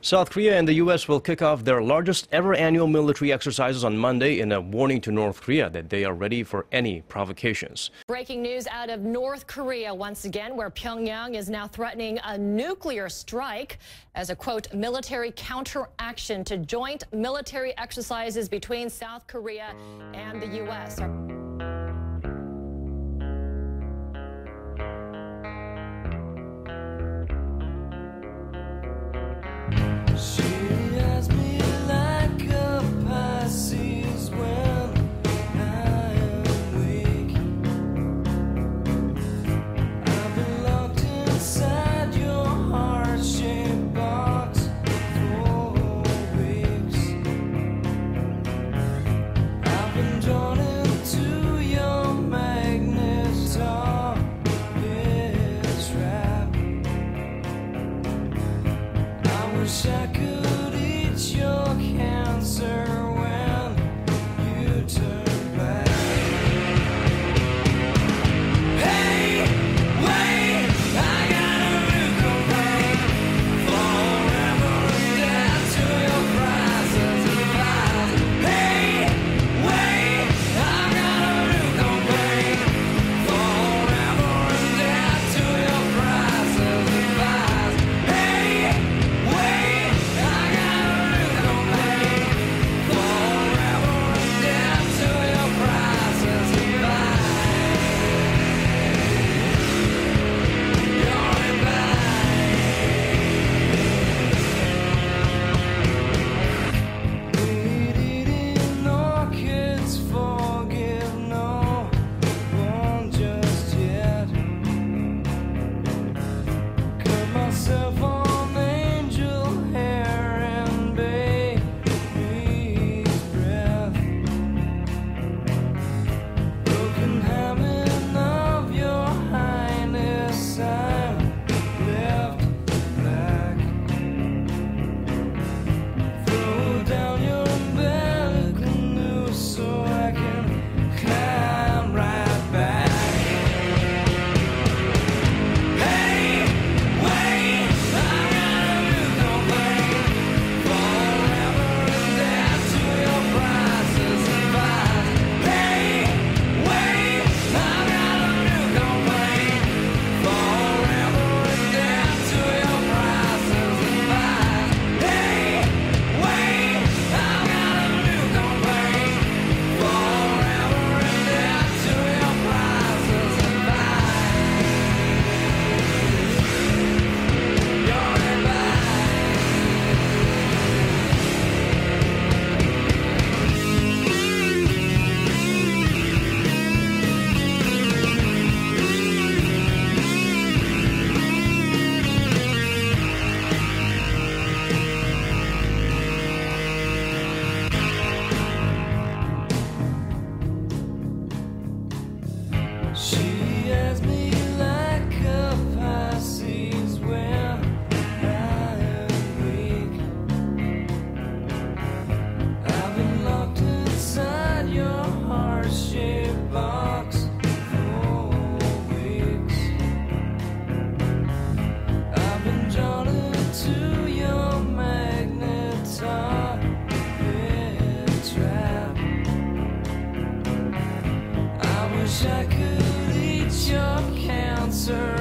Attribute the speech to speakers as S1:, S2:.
S1: South Korea and the U.S. will kick off their largest ever annual military exercises on Monday in a warning to North Korea that they are ready for any provocations.
S2: Breaking news out of North Korea once again, where Pyongyang is now threatening a nuclear strike as a quote military counteraction to joint military exercises between South Korea and the U.S.
S3: answer